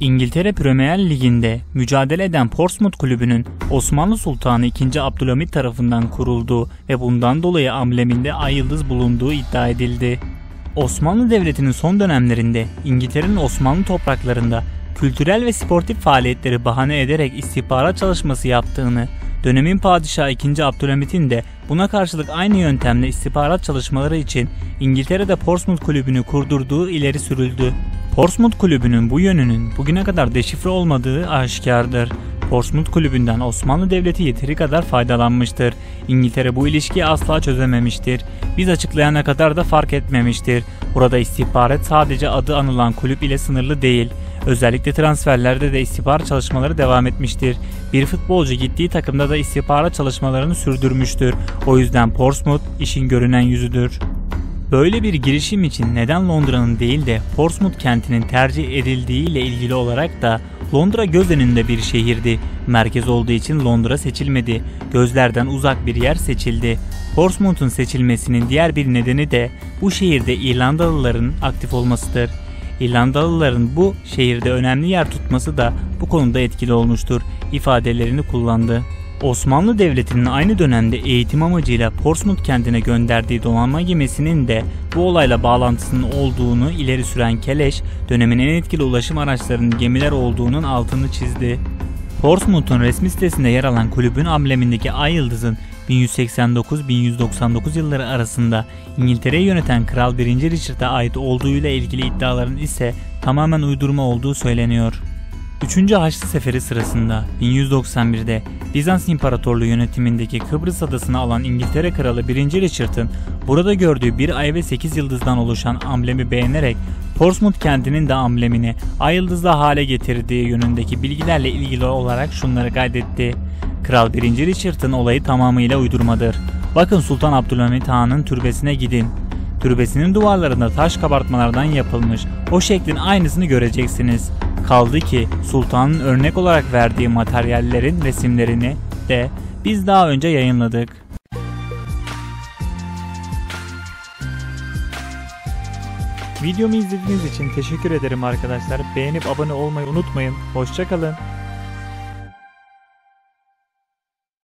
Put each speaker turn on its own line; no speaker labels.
İngiltere Premier Ligi'nde mücadele eden Portsmouth Kulübü'nün Osmanlı Sultanı II. Abdülhamit tarafından kurulduğu ve bundan dolayı ambleminde ay yıldız bulunduğu iddia edildi. Osmanlı Devleti'nin son dönemlerinde İngiltere'nin Osmanlı topraklarında kültürel ve sportif faaliyetleri bahane ederek istihbarat çalışması yaptığını, dönemin padişahı II. Abdülhamit'in de buna karşılık aynı yöntemle istihbarat çalışmaları için İngiltere'de Portsmouth Kulübü'nü kurdurduğu ileri sürüldü. Portsmouth Kulübü'nün bu yönünün bugüne kadar deşifre olmadığı aşikardır. Portsmouth Kulübü'nden Osmanlı Devleti yeteri kadar faydalanmıştır. İngiltere bu ilişkiyi asla çözememiştir. Biz açıklayana kadar da fark etmemiştir. Burada istihbarat sadece adı anılan kulüp ile sınırlı değil. Özellikle transferlerde de istihbarat çalışmaları devam etmiştir. Bir futbolcu gittiği takımda da istihbarat çalışmalarını sürdürmüştür. O yüzden Portsmouth işin görünen yüzüdür. Böyle bir girişim için neden Londra'nın değil de Portsmouth kentinin tercih edildiği ile ilgili olarak da Londra göz önünde bir şehirdi. Merkez olduğu için Londra seçilmedi. Gözlerden uzak bir yer seçildi. Portsmouth'un seçilmesinin diğer bir nedeni de bu şehirde İrlandalıların aktif olmasıdır. İrlandalıların bu şehirde önemli yer tutması da bu konuda etkili olmuştur ifadelerini kullandı. Osmanlı Devleti'nin aynı dönemde eğitim amacıyla Portsmouth kentine gönderdiği donanma gemisinin de bu olayla bağlantısının olduğunu ileri süren Keleş, dönemin en etkili ulaşım araçlarının gemiler olduğunun altını çizdi. Portsmouth'un resmi sitesinde yer alan kulübün amblemindeki ay yıldızın 1189-1199 yılları arasında İngiltere'yi yöneten Kral 1. Richard'a ait olduğuyla ilgili iddiaların ise tamamen uydurma olduğu söyleniyor. 3. Haçlı Seferi sırasında 1191'de Bizans İmparatorluğu yönetimindeki Kıbrıs adasını alan İngiltere Kralı 1. Richard'ın burada gördüğü bir ay ve 8 yıldızdan oluşan amblemi beğenerek Portsmouth kentinin de amblemini ay yıldızlı hale getirdiği yönündeki bilgilerle ilgili olarak şunları kaydetti. Kral 1. Richard'ın olayı tamamıyla uydurmadır. Bakın Sultan Abdülhamit Han'ın türbesine gidin. Türbesinin duvarlarında taş kabartmalardan yapılmış o şeklin aynısını göreceksiniz. Kaldı ki sultanın örnek olarak verdiği materyallerin resimlerini de biz daha önce yayınladık. Videomu izlediğiniz için teşekkür ederim arkadaşlar. Beğenip abone olmayı unutmayın. Hoşçakalın.